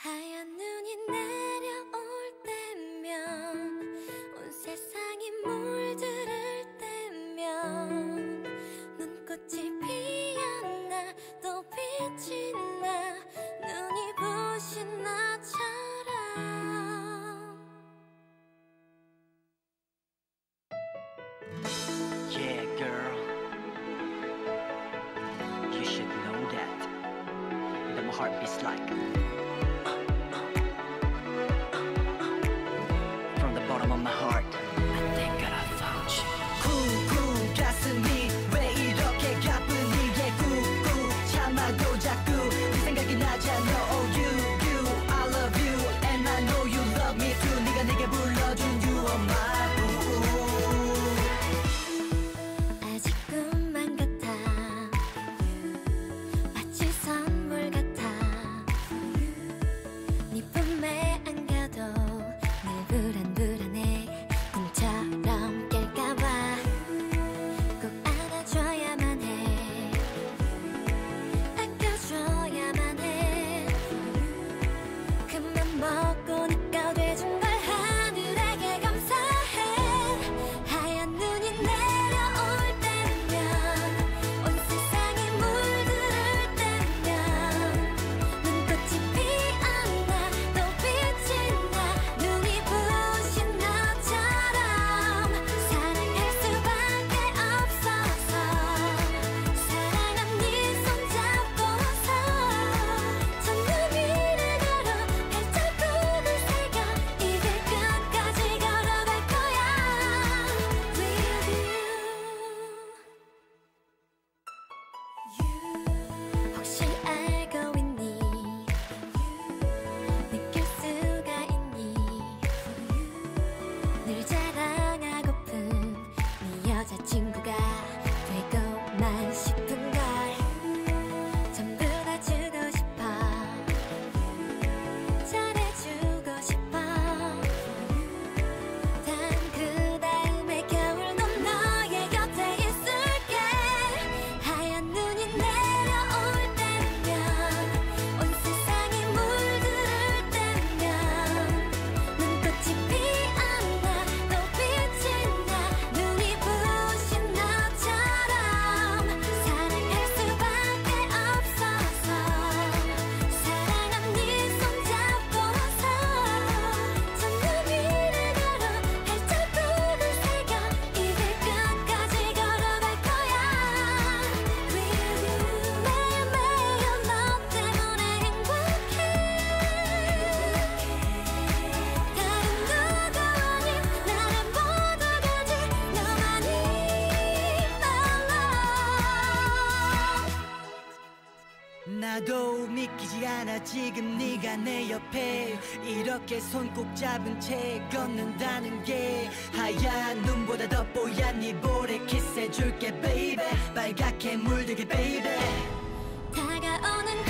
하얀 눈이 내려올 때면 온 세상이 물들을 때면 눈꽃이 피었나 또 빛이 나 눈이 부신 나처럼 Yeah girl You should know that The heart beats like on the heart. you. 나도 믿기지 않아. 지금 네가 내 옆에. 이렇게 손 꼭 잡은 채 걷는다는 게 하얀 눈보다 더 뽀얀 네 볼에 키스해줄게 baby. 빨갛게 물들게 baby. 다가오는